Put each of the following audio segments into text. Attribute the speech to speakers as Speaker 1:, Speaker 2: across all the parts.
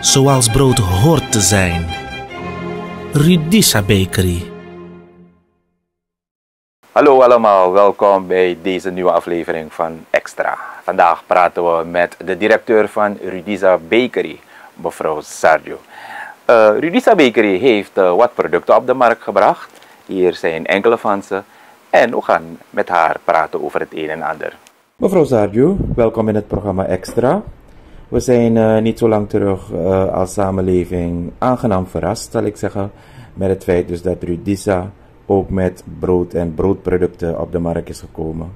Speaker 1: zoals brood hoort te zijn. Rudisa Bakery.
Speaker 2: Hallo allemaal, welkom bij deze nieuwe aflevering van Extra. Vandaag praten we met de directeur van Rudisa Bakery, mevrouw Sardio. Uh, Rudisa Bakery heeft uh, wat producten op de markt gebracht. Hier zijn enkele van ze. En we gaan met haar praten over het een en ander. Mevrouw Sardio, welkom in het programma Extra. We zijn uh, niet zo lang terug uh, als samenleving aangenaam verrast, zal ik zeggen, met het feit dus dat Rudisa ook met brood en broodproducten op de markt is gekomen.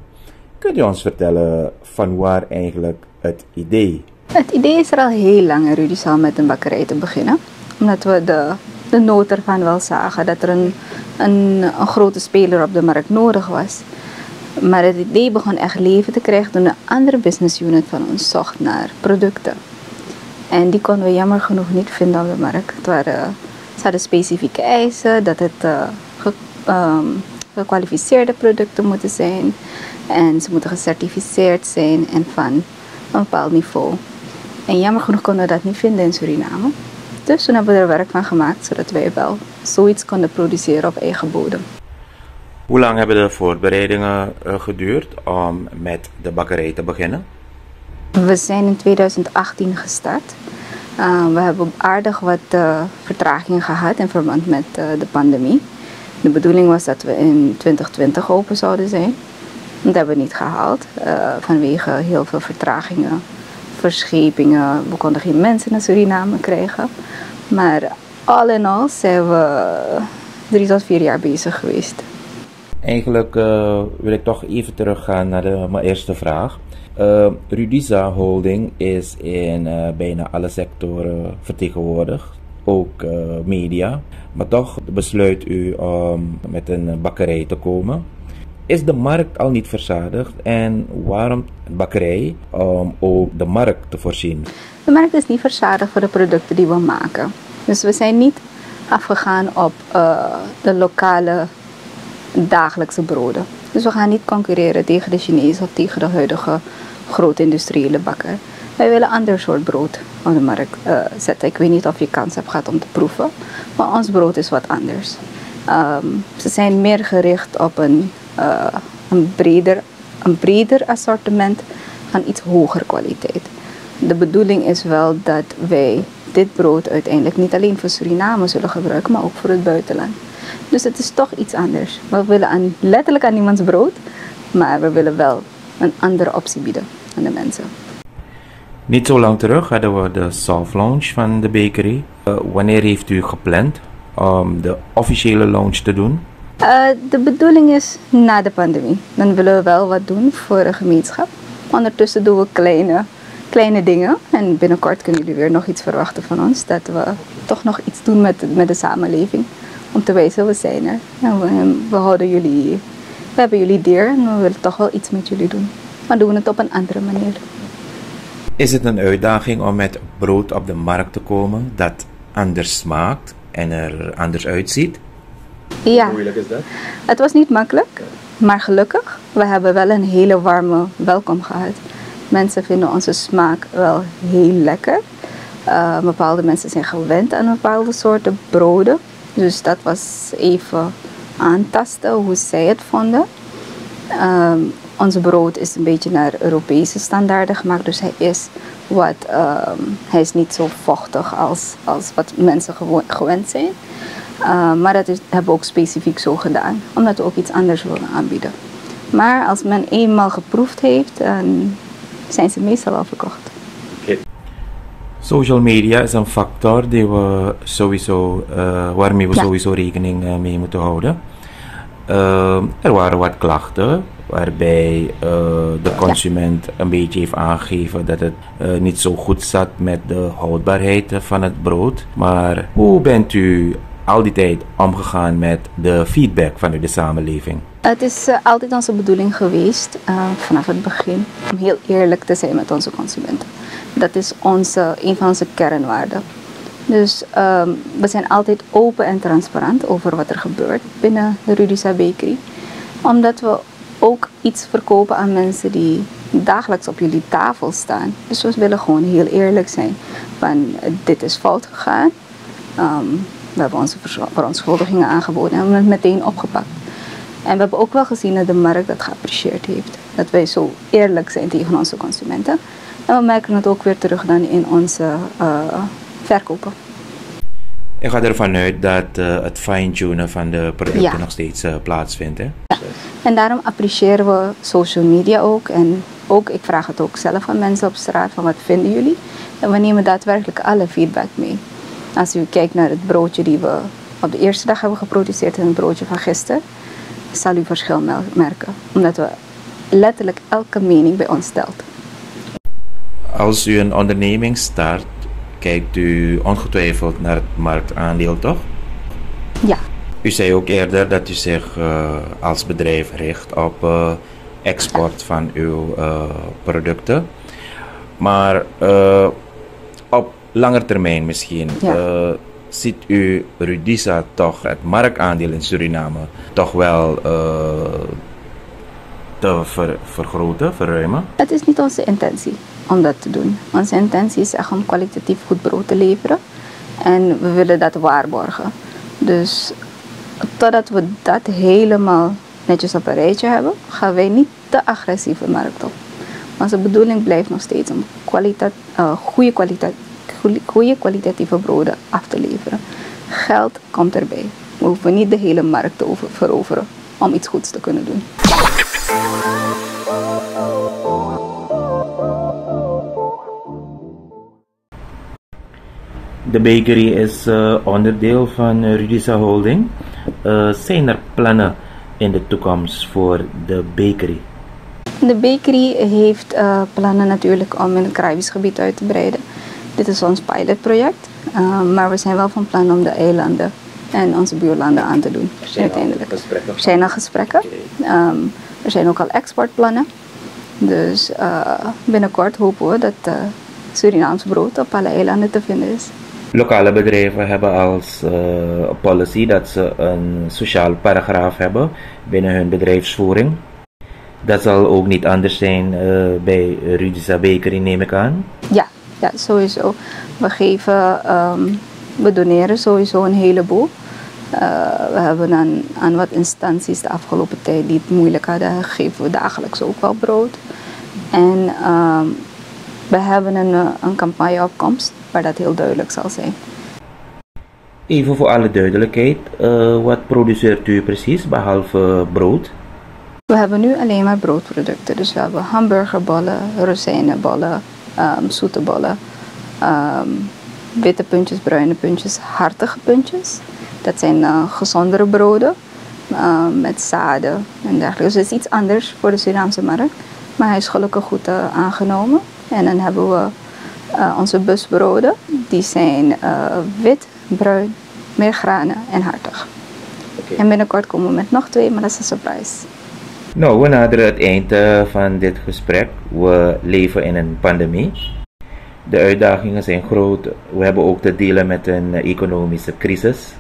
Speaker 2: Kunt u ons vertellen van waar eigenlijk het idee?
Speaker 3: Het idee is er al heel lang, Rudisa, met een bakkerij te beginnen. Omdat we de, de nood ervan wel zagen dat er een, een grote speler op de markt nodig was. Maar het idee begon echt leven te krijgen toen een andere business unit van ons zocht naar producten. En die konden we jammer genoeg niet vinden op de markt. Het waren, ze hadden specifieke eisen, dat het uh, ge, gekwalificeerde producten moeten zijn. En ze moeten gecertificeerd zijn en van een bepaald niveau. En jammer genoeg konden we dat niet vinden in Suriname. Dus toen hebben we er werk van gemaakt, zodat wij wel zoiets konden produceren op eigen bodem.
Speaker 2: Hoe lang hebben de voorbereidingen uh, geduurd om met de bakkerij te beginnen?
Speaker 3: We zijn in 2018 gestart. Uh, we hebben aardig wat uh, vertragingen gehad in verband met de pandemie. De bedoeling was dat we in 2020 open zouden zijn. Dat hebben we niet gehaald vanwege heel veel vertragingen, verschepingen. We konden geen mensen naar Suriname krijgen. Maar al in al zijn we drie tot vier jaar bezig geweest.
Speaker 2: Eigenlijk uh, wil ik toch even teruggaan naar de, mijn eerste vraag. Uh, Rudisa Holding is in uh, bijna alle sectoren vertegenwoordigd, ook media. Maar toch besluit u om met een bakkerij te komen. Is de markt al niet verzadigd en waarom een bakkerij om ook de markt te voorzien?
Speaker 3: De markt is niet verzadigd voor de producten die we maken. Dus we zijn niet afgegaan op de lokale dagelijkse broden. Dus we gaan niet concurreren tegen de Chinezen of tegen de huidige grote industriële bakker. Wij willen een ander soort brood op de markt uh, zetten. Ik weet niet of je kans hebt gehad om te proeven, maar ons brood is wat anders. Um, ze zijn meer gericht op een, uh, een, breder, een breder assortiment van iets hoger kwaliteit. De bedoeling is wel dat wij dit brood uiteindelijk niet alleen voor Suriname zullen gebruiken, maar ook voor het buitenland. Dus het is toch iets anders. We willen aan, letterlijk aan niemands brood, maar we willen wel een andere optie bieden aan de mensen.
Speaker 2: Niet zo lang terug hadden we de soft launch van de bakery. Uh, wanneer heeft u gepland om de officiële launch te doen?
Speaker 3: Uh, de bedoeling is na de pandemie. Dan willen we wel wat doen voor de gemeenschap. Ondertussen doen we kleine, kleine dingen. En binnenkort kunnen jullie weer nog iets verwachten van ons. Dat we toch nog iets doen met, met de samenleving om te wijzen, we zijn er. En we, we, houden jullie, we hebben jullie deer en we willen toch wel iets met jullie doen. Maar doen we het op een andere manier.
Speaker 2: Is het een uitdaging om met brood op de markt te komen dat anders smaakt en er anders uitziet?
Speaker 3: Ja. Hoe moeilijk is dat? Het was niet makkelijk, maar gelukkig. We hebben wel een hele warme welkom gehad. Mensen vinden onze smaak wel heel lekker. Uh, bepaalde mensen zijn gewend aan bepaalde soorten broden. Dus dat was even aantasten hoe zij het vonden. Um, onze brood is een beetje naar Europese standaarden gemaakt, dus hij is, wat, um, hij is niet zo vochtig als, als wat mensen gewend zijn. Uh, maar dat is, hebben we ook specifiek zo gedaan, omdat we ook iets anders willen aanbieden. Maar als men eenmaal geproefd heeft, dan zijn ze meestal al verkocht.
Speaker 2: Social media is een factor die we sowieso, uh, waarmee we sowieso rekening uh, mee moeten houden. Uh, er waren wat klachten waarbij de consument een beetje heeft aangegeven dat het niet zo goed zat met de houdbaarheid van het brood. Maar hoe bent u al die tijd omgegaan met de feedback vanuit de samenleving?
Speaker 3: Het is altijd onze bedoeling geweest vanaf het begin om heel eerlijk te zijn met onze consumenten. Dat is onze, een van onze kernwaarden. Dus um, we zijn altijd open en transparant over wat er gebeurt binnen de Rudisa Bakery. Omdat we ook iets verkopen aan mensen die dagelijks op jullie tafel staan. Dus we willen gewoon heel eerlijk zijn. Van dit is fout gegaan. Ehm, we hebben onze verontschuldigingen aangeboden en we hebben het meteen opgepakt. En we hebben ook wel gezien dat de markt dat geapprecieerd heeft. Dat wij zo eerlijk zijn tegen onze consumenten. En we merken het ook weer terug dan in onze uh, verkopen.
Speaker 2: Ik ga ervan uit dat uh, het fine-tunen van de producten nog steeds uh, plaatsvindt. Hè?
Speaker 3: Ja. En daarom appreciëren we social media ook. En ook, ik vraag het ook zelf aan mensen op straat, van wat vinden jullie? En we nemen daadwerkelijk alle feedback mee. Als u kijkt naar het broodje die we op de eerste dag hebben geproduceerd en het broodje van gisteren, zal u verschil merken. Omdat we letterlijk elke mening bij ons stelt.
Speaker 2: Als u een onderneming start, kijkt u ongetwijfeld naar het marktaandeel, toch?
Speaker 3: Ja.
Speaker 2: U zei ook eerder dat u zich uh, als bedrijf richt op uh, export van uw uh, producten. Maar op lange termijn misschien, ja. ziet u Rudisa toch het marktaandeel in Suriname toch wel te ver, vergroten, verruimen?
Speaker 3: Het is niet onze intentie om dat te doen. Onze intentie is echt om kwalitatief goed brood te leveren. En we willen dat waarborgen. Dus totdat we dat helemaal netjes op een rijtje hebben, gaan wij niet te agressieve markt op. Onze bedoeling blijft nog steeds om uh, goede, kwaliteit, goede kwalitatieve broden af te leveren. Geld komt erbij. We hoeven niet de hele markt te veroveren om iets goeds te kunnen doen.
Speaker 2: De bakery is uh, onderdeel van Rudisa Holding. Uh, zijn er plannen in de toekomst voor de bakery?
Speaker 3: De bakery heeft uh, plannen natuurlijk om in het Caribisch gebied uit te breiden. Dit is ons pilotproject, maar we zijn wel van plan om de eilanden en onze buurlanden aan te doen.
Speaker 2: Er zijn uiteindelijk.
Speaker 3: gesprekken. Er zijn al gesprekken. Um, er zijn ook al exportplannen. Dus binnenkort hopen we dat Surinaams brood op alle eilanden te vinden is.
Speaker 2: Lokale bedrijven hebben als uh, policy dat ze een sociaal paragraaf hebben binnen hun bedrijfsvoering. Dat zal ook niet anders zijn uh, bij Rudisa Bakery, neem ik aan.
Speaker 3: Ja, ja sowieso. We geven, um, we doneren sowieso een heleboel. Uh, we hebben aan, aan wat instanties de afgelopen tijd die het moeilijk hadden, geven we dagelijks ook wel brood. En um, we hebben een, een campagne op komst waar dat heel duidelijk zal zijn.
Speaker 2: Even voor alle duidelijkheid, uh, wat produceert u precies behalve brood?
Speaker 3: We hebben nu alleen maar broodproducten. Dus we hebben hamburgerbollen, rozijnenbollen, um, zoete bollen, um, witte puntjes, bruine puntjes, hartige puntjes. Dat zijn uh, gezondere broden uh, met zaden en dergelijke. Dus het is iets anders voor de Surinaamse markt. Maar hij is gelukkig goed uh, aangenomen. En dan hebben we uh, onze busbroden. Die zijn uh, wit, bruin, meer granen en hartig. Okay. En binnenkort komen we met nog twee, maar dat is een surprise.
Speaker 2: Nou, we naderen het eind uh, van dit gesprek. We leven in een pandemie. De uitdagingen zijn groot. We hebben ook te delen met een economische crisis.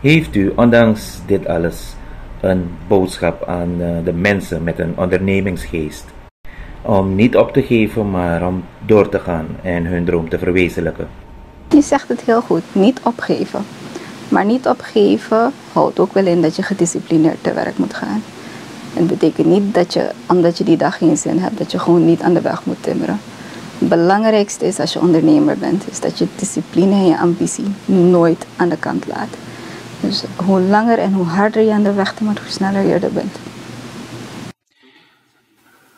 Speaker 2: Heeft u, ondanks dit alles, een boodschap aan de mensen met een ondernemingsgeest? Om niet op te geven, maar om door te gaan en hun droom te verwezenlijken.
Speaker 3: Je zegt het heel goed, niet opgeven. Maar niet opgeven houdt ook wel in dat je gedisciplineerd te werk moet gaan. Het betekent niet dat je, omdat je die dag geen zin hebt, dat je gewoon niet aan de weg moet timmeren. Het belangrijkste is als je ondernemer bent, is dat je discipline en je ambitie nooit aan de kant laat. Dus hoe langer en hoe harder je aan de weg timmert, hoe sneller je er bent.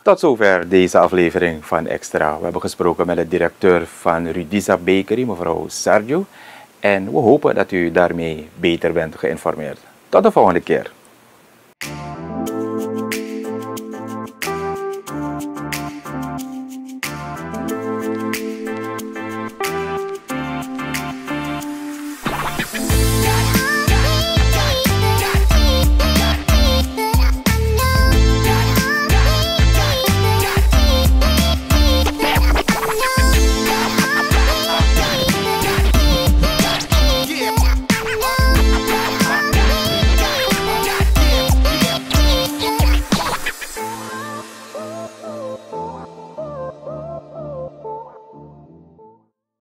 Speaker 2: Tot zover deze aflevering van Extra. We hebben gesproken met de directeur van Rudisa Bakery, mevrouw Sergio. En we hopen dat u daarmee beter bent geïnformeerd. Tot de volgende keer.